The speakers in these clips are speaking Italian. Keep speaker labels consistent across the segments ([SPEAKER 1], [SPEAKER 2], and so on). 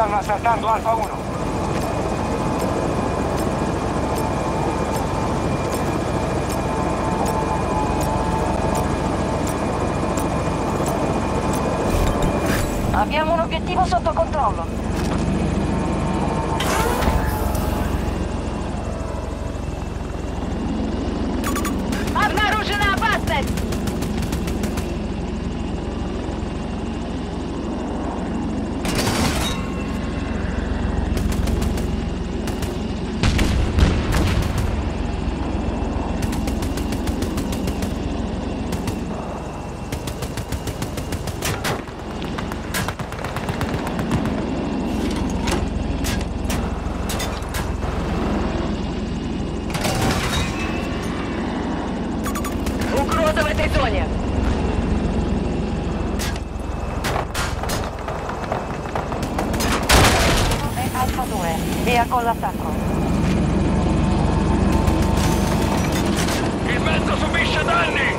[SPEAKER 1] stanno assaltando Alfa 1.
[SPEAKER 2] Abbiamo un obiettivo sotto controllo. 2, via con l'attacco.
[SPEAKER 3] Il mezzo subisce danni!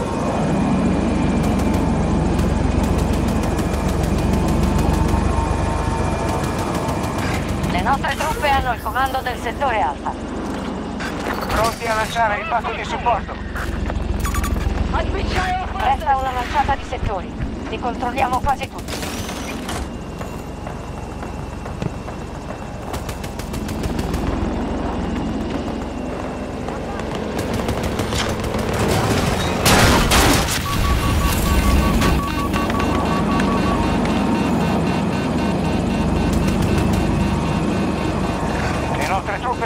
[SPEAKER 2] Le nostre truppe hanno il comando del settore Alfa.
[SPEAKER 1] Pronti a lanciare il pacco di supporto.
[SPEAKER 2] Resta una lanciata di settori. Li controlliamo quasi tutti.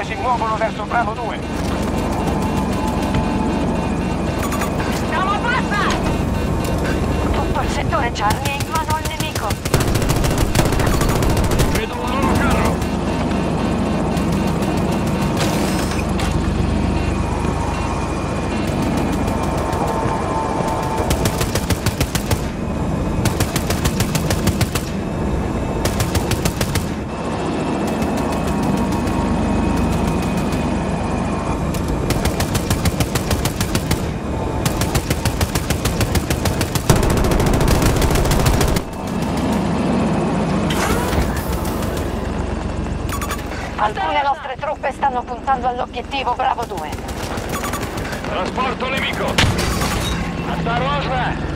[SPEAKER 1] Si muovono verso Bravo 2.
[SPEAKER 2] Siamo a bassa! Tutto il settore Charlie è in Alcune nostre truppe stanno puntando all'obiettivo Bravo 2.
[SPEAKER 3] Trasporto nemico!
[SPEAKER 2] Attarosna!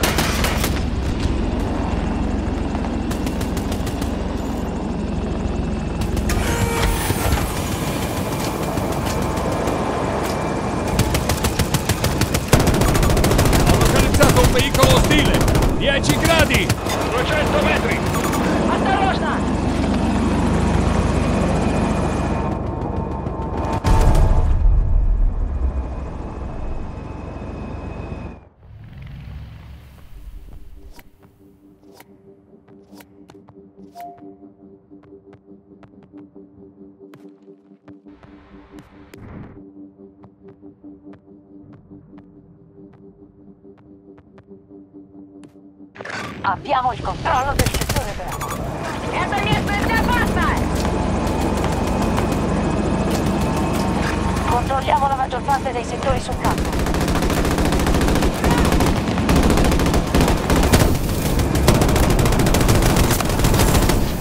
[SPEAKER 2] Abbiamo il controllo del settore Bravo. Это место безопасно! Controlliamo la maggior parte dei settori sul campo.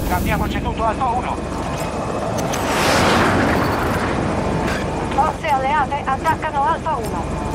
[SPEAKER 1] Abbiamo ceduto Alfa 1.
[SPEAKER 2] Forze alleate attaccano Alfa 1.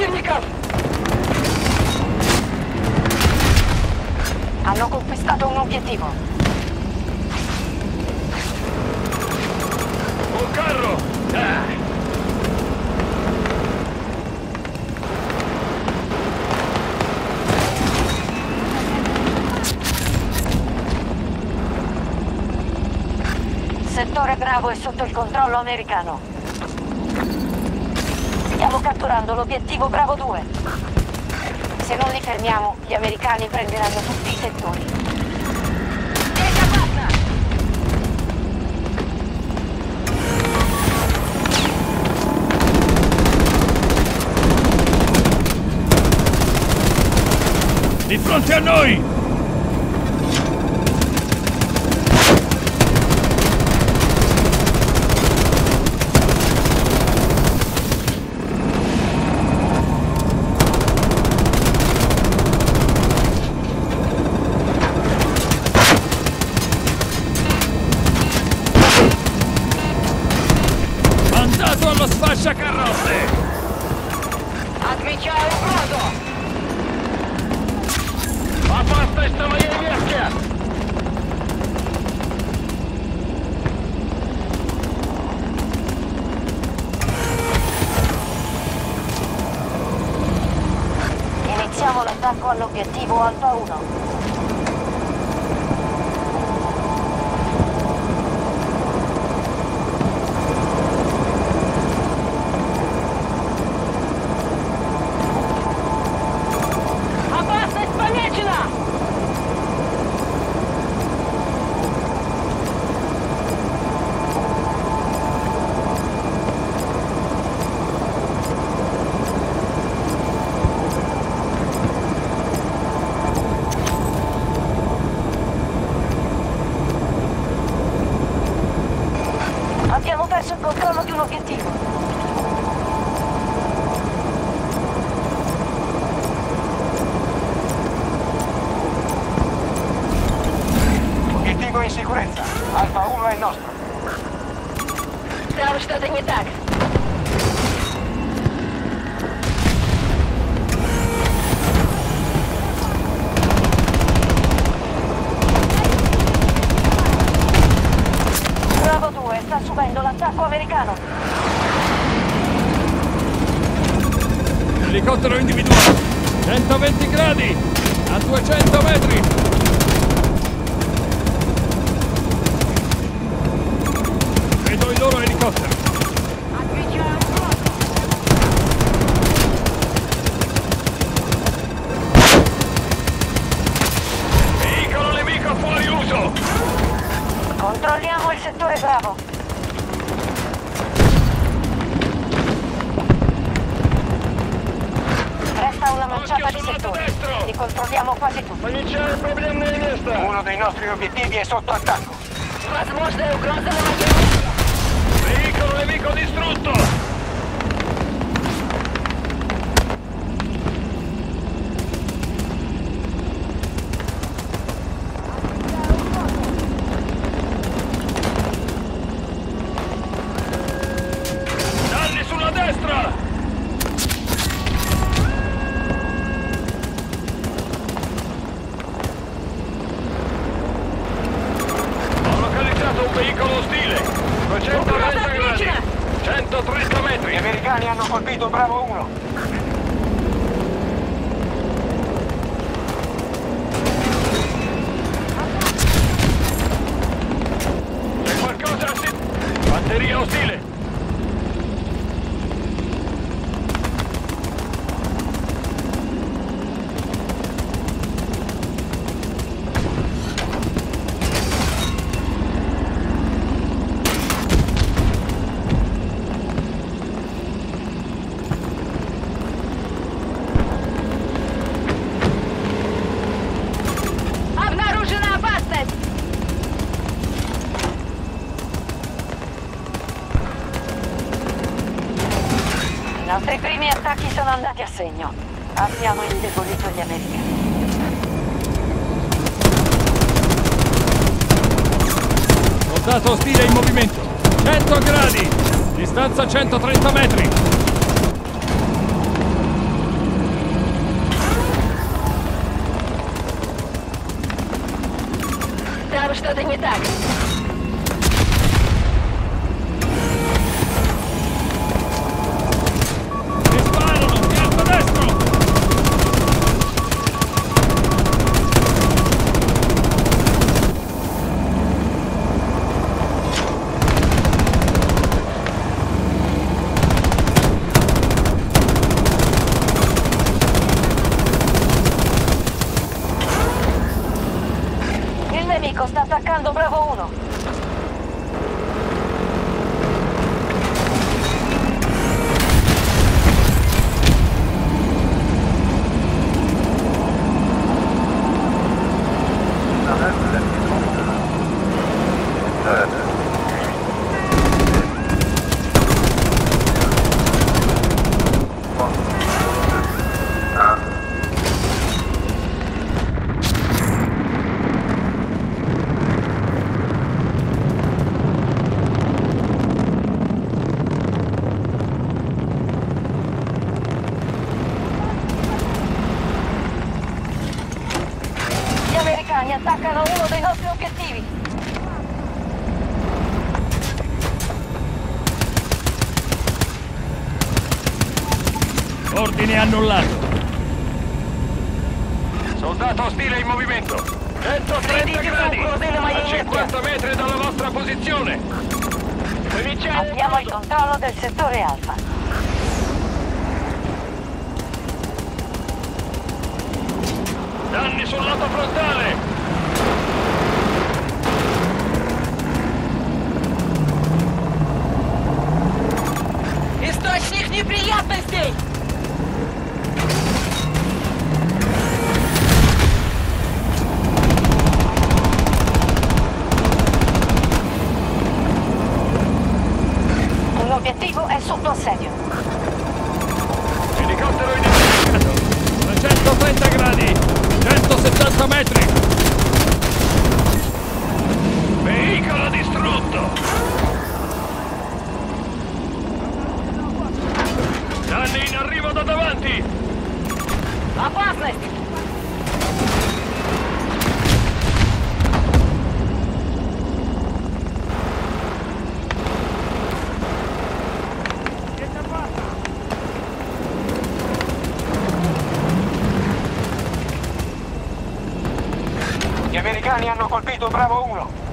[SPEAKER 2] противников! Hanno conquistato un obiettivo.
[SPEAKER 3] Un carro! Ah.
[SPEAKER 2] Settore Bravo è sotto il controllo americano. Catturando l'obiettivo Bravo 2. Se non li fermiamo, gli americani prenderanno tutti i settori.
[SPEAKER 3] Di fronte a noi!
[SPEAKER 2] Iniziamo l'attacco all'obiettivo Alfa 1. attack! Bravo 2, sta subendo l'attacco americano.
[SPEAKER 3] Elicottero individuato, 120 gradi, a 200.
[SPEAKER 2] controlliamo quasi tutti.
[SPEAKER 3] Помечаю проблемное место!
[SPEAKER 1] Uno dei nostri obiettivi è sotto attacco.
[SPEAKER 2] Возможная угроза на моей
[SPEAKER 3] Veicolo nemico distrutto!
[SPEAKER 1] Americani hanno colpito Bravo 1.
[SPEAKER 3] C'è qualcosa a. Batteria ostile!
[SPEAKER 2] primi attacchi sono andati a segno. Abbiamo indebolito gli americani.
[SPEAKER 3] Soldato ostile in movimento. 100 gradi. Distanza 130 metri. Там что-то не так. il controllo del settore alfa.
[SPEAKER 1] Danni sul lato frontale!
[SPEAKER 3] Источник неприятностей!
[SPEAKER 4] colpito Bravo 1.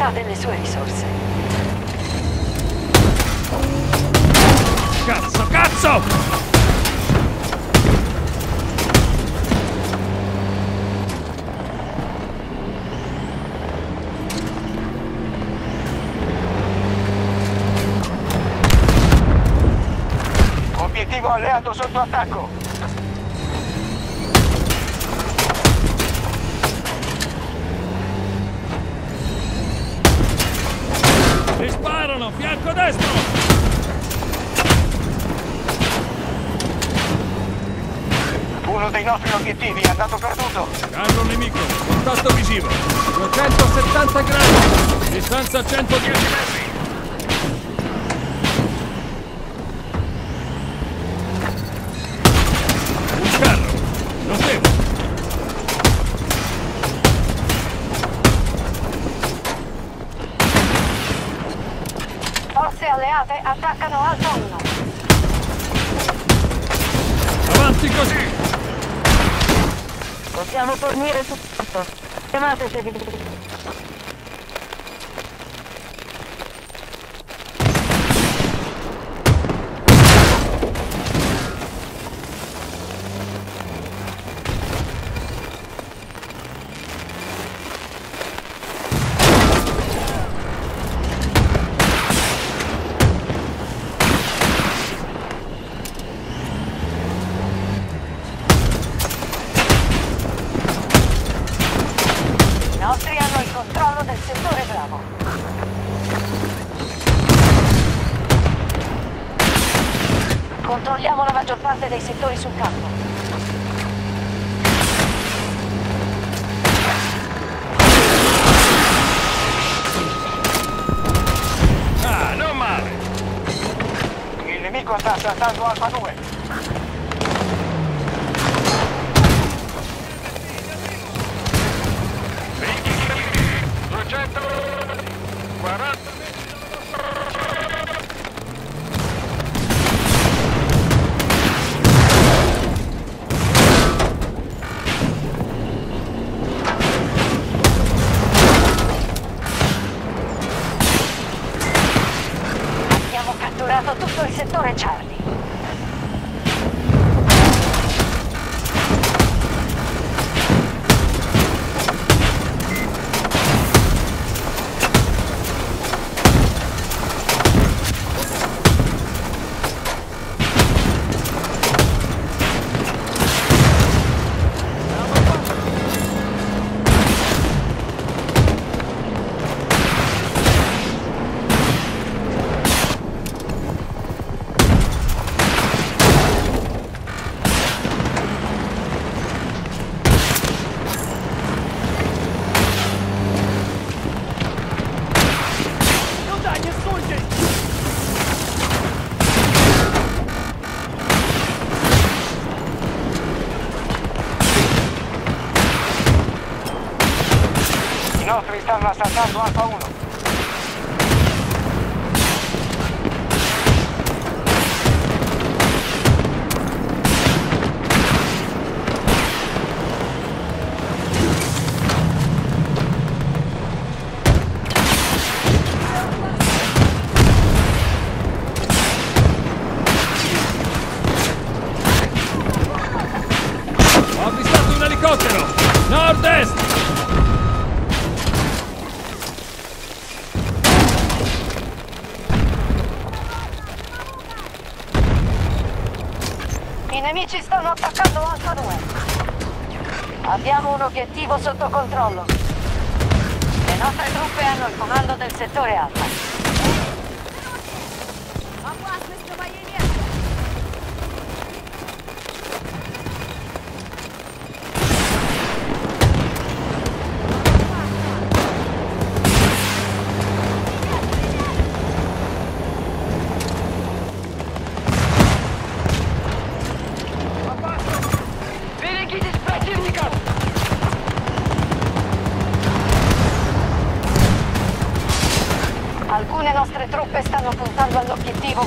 [SPEAKER 3] città delle sue risorse.
[SPEAKER 1] Cazzo, cazzo! Obiettivo alleato sotto attacco!
[SPEAKER 3] Fianco destro!
[SPEAKER 1] Uno dei nostri obiettivi è andato perduto.
[SPEAKER 3] Carro nemico, contatto visivo. 270 gradi. Distanza 110 metri.
[SPEAKER 2] Alleate attaccano Alfa 1.
[SPEAKER 3] Avanti così.
[SPEAKER 2] Possiamo fornire supporto. Chiamate se I nostri hanno il controllo del settore Bravo. Controlliamo la maggior parte dei settori sul campo.
[SPEAKER 3] Ah, non male.
[SPEAKER 1] Il nemico sta saltando Alfa 2.
[SPEAKER 2] Catturato tutto il settore Charlie.
[SPEAKER 1] Nostri stanno assaltando Alfa 1.
[SPEAKER 3] Ho
[SPEAKER 2] I nemici stanno attaccando Alfa 2. Abbiamo un obiettivo sotto controllo. Le nostre truppe hanno il comando del settore Alfa.
[SPEAKER 4] Опасность на моей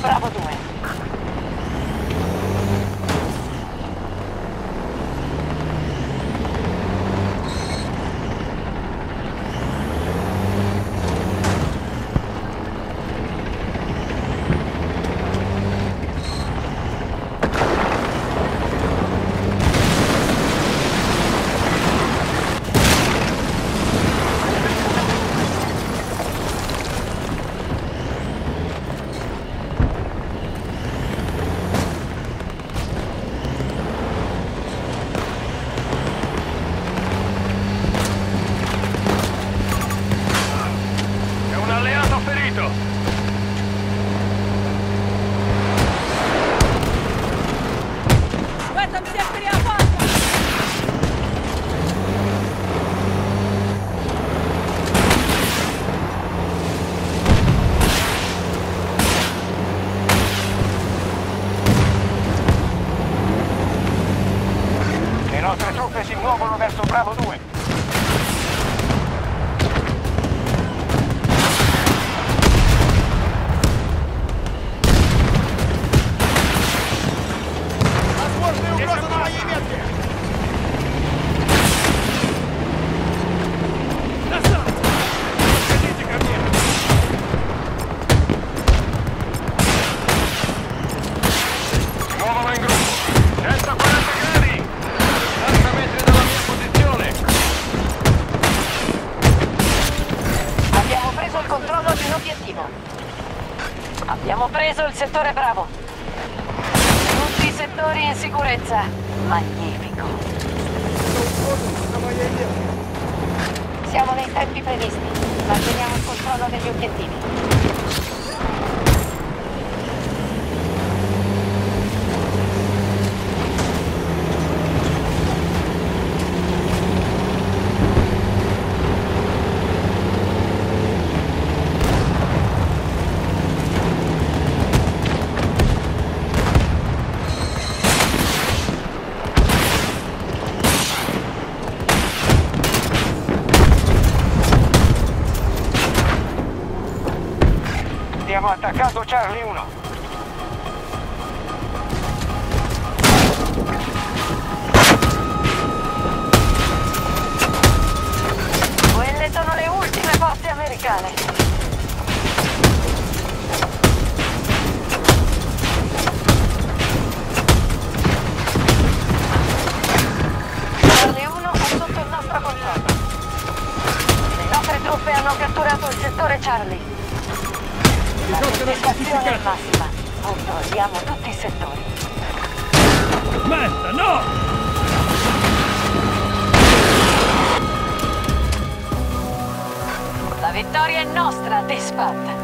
[SPEAKER 2] Bravo 2. Preso il settore Bravo. Tutti i settori in sicurezza. Magnifico. Siamo nei tempi previsti. Manteniamo il controllo degli obiettivi.
[SPEAKER 1] Attaccato Charlie 1.
[SPEAKER 2] Quelle sono le ultime forze americane. Charlie 1 è sotto il nostro controllo. Le nostre truppe hanno catturato il settore Charlie.
[SPEAKER 3] Specificato!
[SPEAKER 2] massima. Controlliamo tutti i settori.
[SPEAKER 3] Merda, no!
[SPEAKER 2] La vittoria è nostra, Dispat.